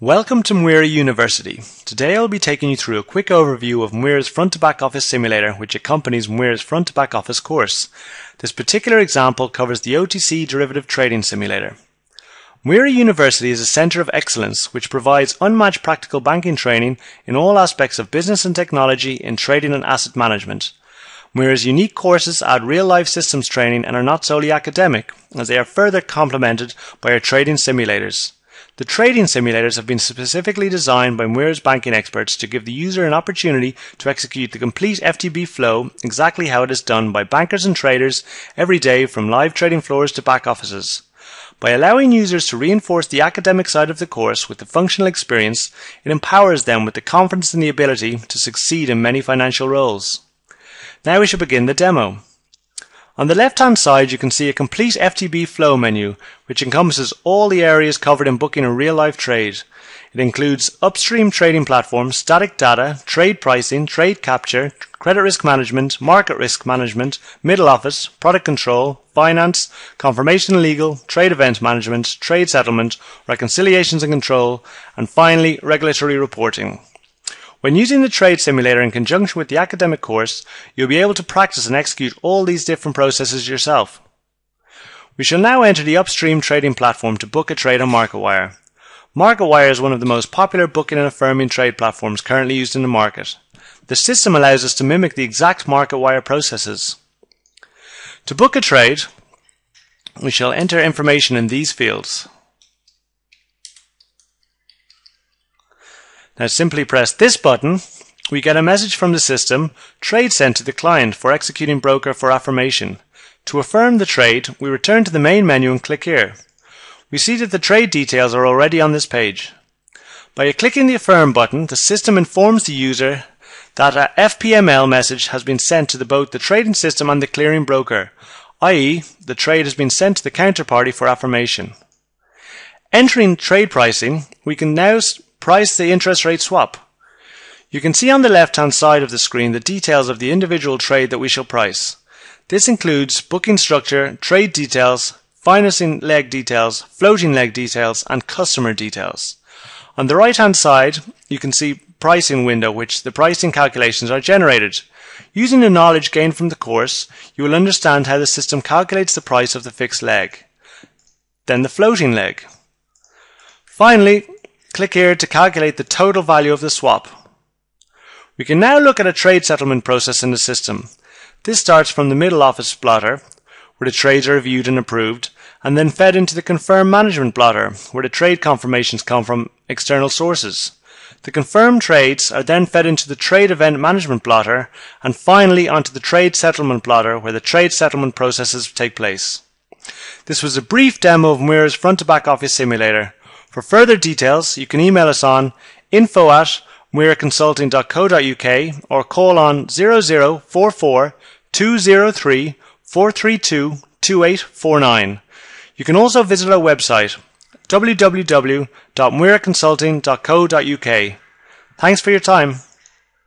Welcome to Miura University. Today I'll be taking you through a quick overview of Miura's front to back office simulator which accompanies Miura's front to back office course. This particular example covers the OTC derivative trading simulator. Miura University is a centre of excellence which provides unmatched practical banking training in all aspects of business and technology in trading and asset management. Miura's unique courses add real life systems training and are not solely academic, as they are further complemented by our trading simulators. The trading simulators have been specifically designed by Miura's banking experts to give the user an opportunity to execute the complete FTB flow exactly how it is done by bankers and traders every day from live trading floors to back offices. By allowing users to reinforce the academic side of the course with the functional experience, it empowers them with the confidence and the ability to succeed in many financial roles. Now we shall begin the demo. On the left hand side you can see a complete FTB flow menu which encompasses all the areas covered in booking a real life trade. It includes upstream trading platforms, static data, trade pricing, trade capture, credit risk management, market risk management, middle office, product control, finance, confirmation legal, trade event management, trade settlement, reconciliations and control, and finally regulatory reporting. When using the trade simulator in conjunction with the academic course, you'll be able to practice and execute all these different processes yourself. We shall now enter the upstream trading platform to book a trade on MarkitWire. MarkitWire is one of the most popular booking and affirming trade platforms currently used in the market. The system allows us to mimic the exact MarkitWire processes. To book a trade, we shall enter information in these fields. Now simply press this button, we get a message from the system, trade sent to the client for executing broker for affirmation. To affirm the trade, we return to the main menu and click here. We see that the trade details are already on this page. By clicking the affirm button, the system informs the user that a FPML message has been sent to the, both the trading system and the clearing broker, i.e. the trade has been sent to the counterparty for affirmation. Entering trade pricing, we can now price the interest rate swap. You can see on the left hand side of the screen the details of the individual trade that we shall price. This includes booking structure, trade details, financing leg details, floating leg details, and customer details. On the right hand side, you can see pricing window which the pricing calculations are generated. Using the knowledge gained from the course, you will understand how the system calculates the price of the fixed leg. Then the floating leg. Finally, Click here to calculate the total value of the swap. We can now look at a trade settlement process in the system. This starts from the middle office blotter, where the trades are reviewed and approved, and then fed into the confirm management blotter, where the trade confirmations come from external sources. The confirmed trades are then fed into the trade event management blotter, and finally onto the trade settlement blotter, where the trade settlement processes take place. This was a brief demo of Miura's front to back office simulator. For further details, you can email us on info at miuraconsulting.co.uk or call on 0044 203 432 2849. You can also visit our website www.miuraconsulting.co.uk. Thanks for your time.